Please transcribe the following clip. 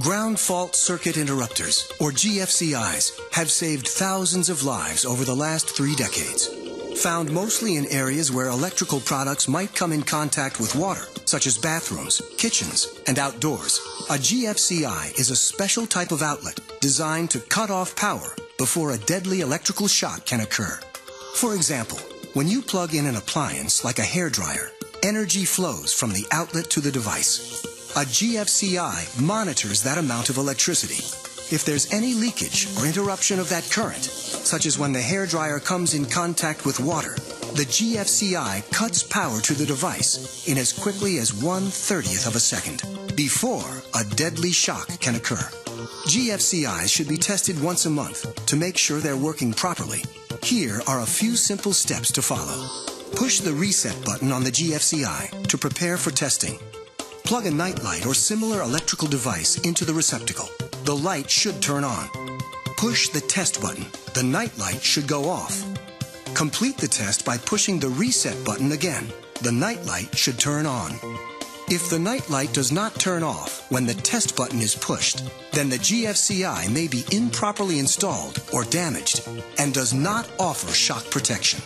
Ground fault circuit interrupters, or GFCIs, have saved thousands of lives over the last three decades. Found mostly in areas where electrical products might come in contact with water, such as bathrooms, kitchens, and outdoors, a GFCI is a special type of outlet designed to cut off power before a deadly electrical shock can occur. For example, when you plug in an appliance like a hairdryer, energy flows from the outlet to the device. A GFCI monitors that amount of electricity. If there's any leakage or interruption of that current, such as when the hairdryer comes in contact with water, the GFCI cuts power to the device in as quickly as one thirtieth of a second, before a deadly shock can occur. GFCIs should be tested once a month to make sure they're working properly. Here are a few simple steps to follow. Push the reset button on the GFCI to prepare for testing. Plug a nightlight or similar electrical device into the receptacle. The light should turn on. Push the test button. The nightlight should go off. Complete the test by pushing the reset button again. The nightlight should turn on. If the nightlight does not turn off when the test button is pushed, then the GFCI may be improperly installed or damaged and does not offer shock protection.